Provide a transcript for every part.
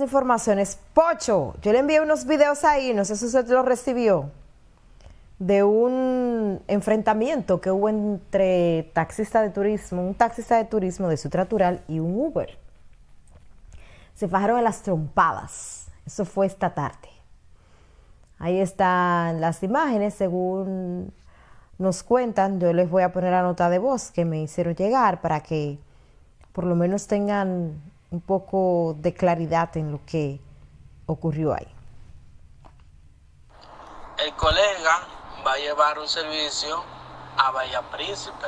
informaciones. Pocho, yo le envié unos videos ahí, no sé si usted lo recibió, de un enfrentamiento que hubo entre taxista de turismo, un taxista de turismo de Sutratural y un Uber. Se fajaron en las trompadas. Eso fue esta tarde. Ahí están las imágenes, según nos cuentan. Yo les voy a poner la nota de voz que me hicieron llegar para que por lo menos tengan un poco de claridad en lo que ocurrió ahí. El colega va a llevar un servicio a Bahía Príncipe.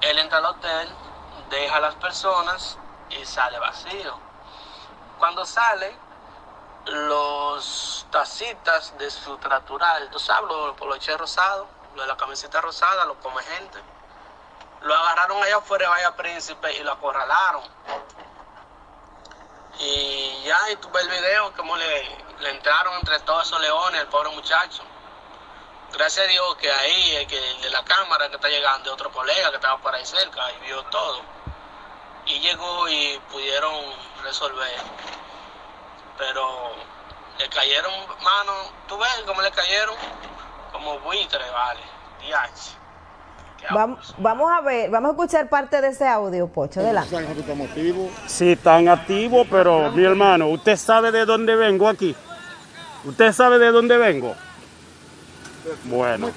Él entra al hotel, deja a las personas y sale vacío. Cuando sale, los tacitas de su tratural, tú sabes, los poloches rosados, lo de la camiseta rosada, lo come gente. Lo agarraron allá afuera de Bahía Príncipe y lo acorralaron. Y ya, y tú ves el video, como le, entraron entre todos esos leones al pobre muchacho. Gracias a Dios que ahí, el, que, el de la cámara que está llegando, otro colega que estaba por ahí cerca y vio todo. Y llegó y pudieron resolver. Pero le cayeron, mano, tú ves cómo le cayeron, como buitre, vale, DH. Vamos, vamos a ver, vamos a escuchar parte de ese audio, Pocho, adelante. Sí, están activos, pero mi hermano, ¿usted sabe de dónde vengo aquí? ¿Usted sabe de dónde vengo? Bueno.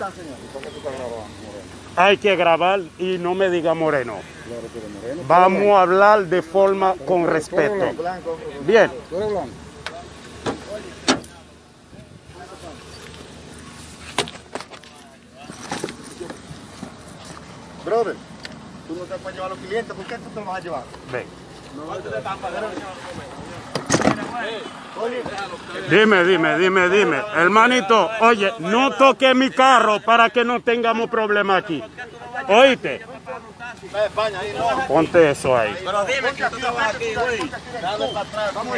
Hay que grabar y no me diga moreno. Vamos a hablar de forma con respeto. Bien. Brother, tú no te puedes llevar a los clientes, ¿por qué tú te los vas a llevar? Ven. Dime, dime, dime, dime. Hermanito, oye, no toque mi carro para que no tengamos problema aquí. Oíste. Ponte eso ahí. Pero dime que tú estabas aquí, güey. Atrás, vamos a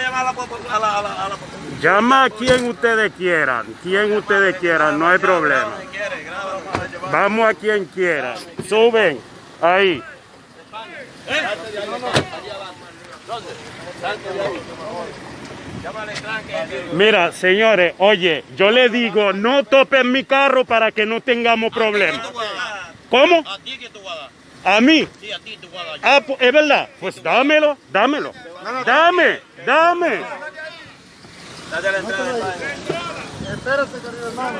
llamar a la, a la, a la, a la Llama a quien ustedes quieran, quien ustedes quieran, no hay problema. Vamos a quien quiera. Suben ahí. Mira, señores, oye, yo le digo, no topen mi carro para que no tengamos problemas. ¿Cómo? ¿A ti que tú vas a dar? ¿A mí? Sí, a ti tú vas a dar. Ah, pues, es verdad. Pues dámelo, dámelo. Dame, dame. Date Espérate, querido hermano.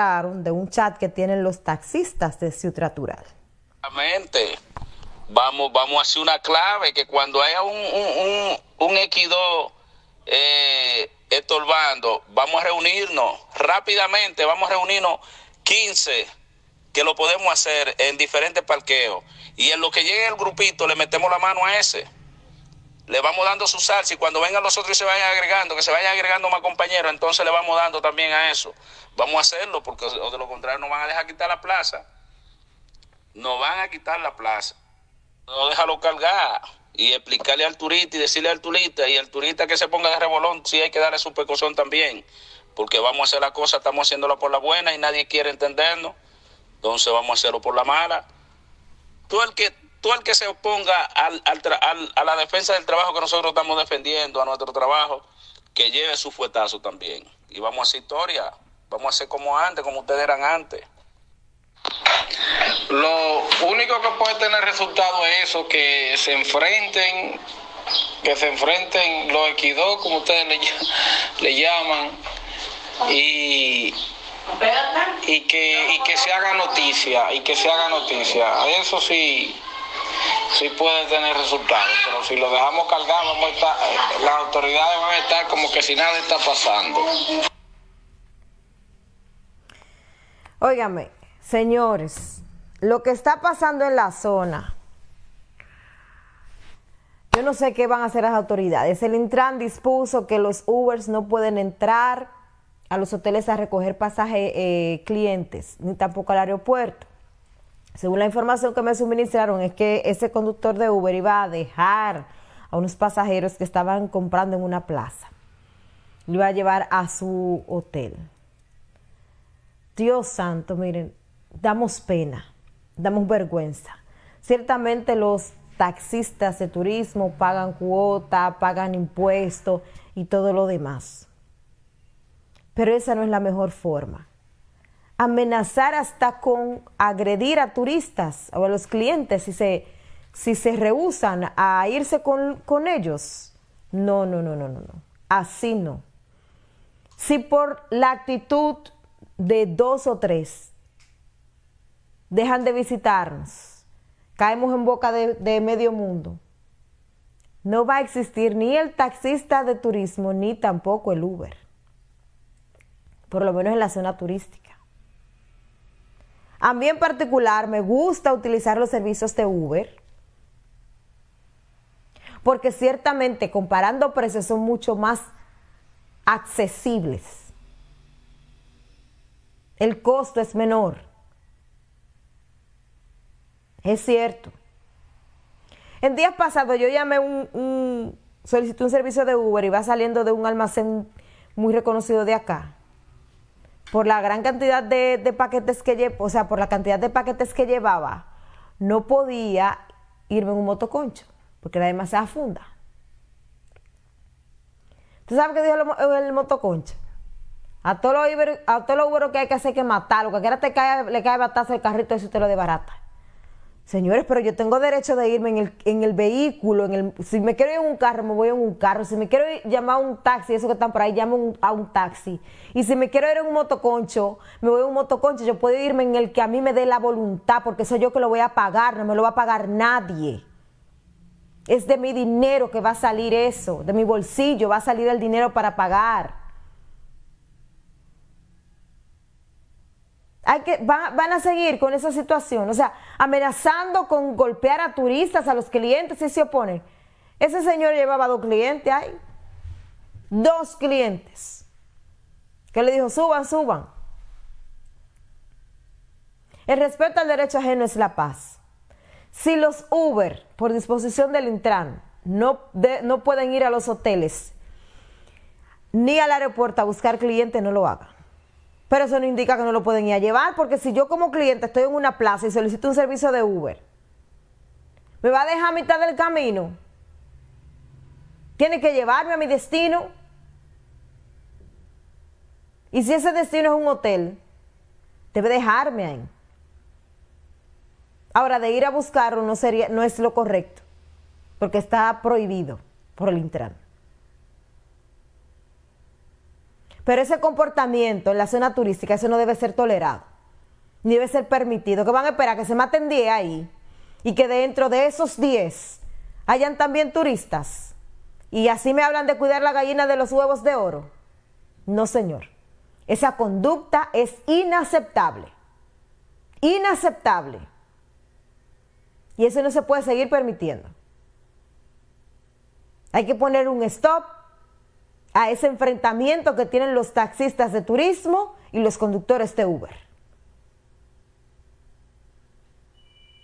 De un chat que tienen los taxistas de Ciutratural. Exactamente. Vamos, vamos a hacer una clave que cuando haya un, un, un, eh, estorbando, vamos a reunirnos rápidamente, vamos a reunirnos 15 que lo podemos hacer en diferentes parqueos. Y en lo que llegue el grupito le metemos la mano a ese. Le vamos dando su salsa y cuando vengan los otros y se vayan agregando, que se vayan agregando más compañeros, entonces le vamos dando también a eso. Vamos a hacerlo porque de lo contrario nos van a dejar quitar la plaza. Nos van a quitar la plaza. No déjalo cargar y explicarle al turista y decirle al turista y al turista que se ponga de rebolón, sí hay que darle su precaución también, porque vamos a hacer la cosa, estamos haciéndola por la buena y nadie quiere entendernos, entonces vamos a hacerlo por la mala. Tú el que, tú el que se oponga al, al, a la defensa del trabajo que nosotros estamos defendiendo, a nuestro trabajo, que lleve su fuetazo también. Y vamos a hacer historia, vamos a hacer como antes, como ustedes eran antes. Lo único que puede tener resultado es eso, que se enfrenten, que se enfrenten los equidós, como ustedes le, le llaman, y y que, y que se haga noticia, y que se haga noticia. Eso sí, sí puede tener resultados, pero si lo dejamos cargar, vamos a estar, eh, las autoridades van a estar como que si nada está pasando. Óigame, señores, lo que está pasando en la zona, yo no sé qué van a hacer las autoridades. El Intran dispuso que los Ubers no pueden entrar a los hoteles a recoger pasaje eh, clientes, ni tampoco al aeropuerto. Según la información que me suministraron, es que ese conductor de Uber iba a dejar a unos pasajeros que estaban comprando en una plaza. Lo iba a llevar a su hotel. Dios santo, miren, damos pena, damos vergüenza. Ciertamente los taxistas de turismo pagan cuota, pagan impuestos y todo lo demás. Pero esa no es la mejor forma. Amenazar hasta con agredir a turistas o a los clientes si se, si se rehusan a irse con, con ellos. No, no, no, no, no, no. Así no. Si por la actitud de dos o tres dejan de visitarnos, caemos en boca de, de, medio mundo, no va a existir ni el taxista de turismo ni tampoco el Uber, por lo menos en la zona turística. A mí en particular me gusta utilizar los servicios de Uber, porque ciertamente comparando precios son mucho más accesibles el costo es menor. Es cierto. En días pasados yo llamé un, un solicité un servicio de Uber y va saliendo de un almacén muy reconocido de acá. Por la gran cantidad de, de paquetes que llevo, o sea, por la cantidad de paquetes que llevaba, no podía irme en un motoconcho, porque era demasiada funda. ¿Tú sabes qué dijo el, el motoconcho? A todos los los que hay que hacer que matarlo. Cualquiera te cae, le cae batazo el carrito eso te lo desbarata. Señores, pero yo tengo derecho de irme en el, en el vehículo. En el, si me quiero ir en un carro, me voy en un carro. Si me quiero llamar a un taxi, eso que están por ahí, llamo a un taxi. Y si me quiero ir en un motoconcho, me voy en un motoconcho. Yo puedo irme en el que a mí me dé la voluntad, porque soy yo que lo voy a pagar, no me lo va a pagar nadie. Es de mi dinero que va a salir eso, de mi bolsillo va a salir el dinero para pagar. Hay que, van, a seguir con esa situación, o sea, amenazando con golpear a turistas, a los clientes si se oponen. Ese señor llevaba dos clientes ahí, dos clientes, que le dijo, suban, suban. El respeto al derecho ajeno es la paz. Si los Uber, por disposición del Intran, no, no pueden ir a los hoteles ni al aeropuerto a buscar clientes, no lo hagan. Pero eso no indica que no lo pueden ir a llevar, porque si yo como cliente estoy en una plaza y solicito un servicio de Uber, me va a dejar a mitad del camino. Tiene que llevarme a mi destino. Y si ese destino es un hotel, debe dejarme ahí. Ahora, de ir a buscarlo no, sería, no es lo correcto, porque está prohibido por el Intran. Pero ese comportamiento en la zona turística, eso no debe ser tolerado, ni debe ser permitido. Que van a esperar que se maten 10 ahí y que dentro de esos 10 hayan también turistas. Y así me hablan de cuidar la gallina de los huevos de oro. No, señor. Esa conducta es inaceptable. Inaceptable. Y eso no se puede seguir permitiendo. Hay que poner un stop a ese enfrentamiento que tienen los taxistas de turismo y los conductores de Uber.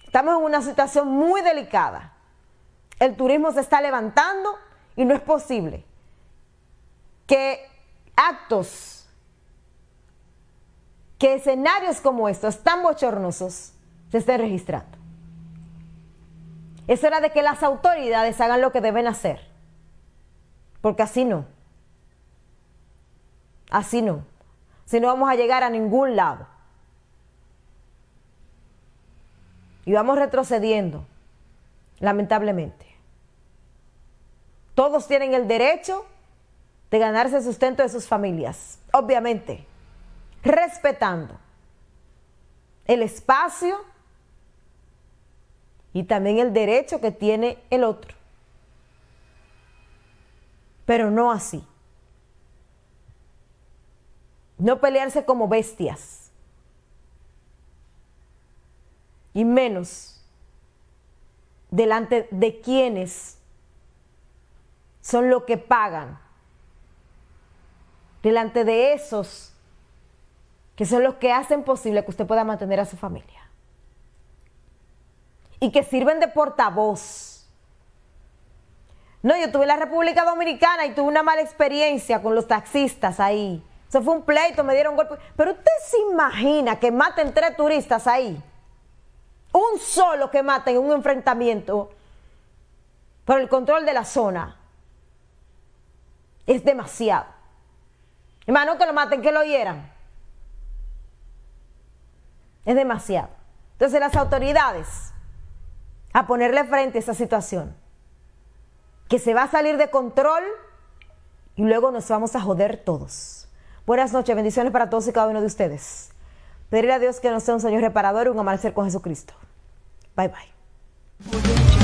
Estamos en una situación muy delicada. El turismo se está levantando y no es posible que actos, que escenarios como estos tan bochornosos se estén registrando. Es hora de que las autoridades hagan lo que deben hacer, porque así no. Así no. Si no vamos a llegar a ningún lado. Y vamos retrocediendo, lamentablemente. Todos tienen el derecho de ganarse el sustento de sus familias, obviamente. respetando el espacio y también el derecho que tiene el otro. Pero no así. No pelearse como bestias. Y menos delante de quienes son los que pagan. Delante de esos que son los que hacen posible que usted pueda mantener a su familia. Y que sirven de portavoz. No, yo tuve la República Dominicana y tuve una mala experiencia con los taxistas ahí. Eso fue un pleito, me dieron golpe. Pero usted se imagina que maten tres turistas ahí. Un solo que maten en un enfrentamiento por el control de la zona. Es demasiado. Hermano, que lo maten, que lo hieran. Es demasiado. Entonces las autoridades a ponerle frente a esa situación, que se va a salir de control y luego nos vamos a joder todos. Buenas noches, bendiciones para todos y cada uno de ustedes. Pedirle a Dios que nos sea un Señor reparador y un amanecer con Jesucristo. Bye bye.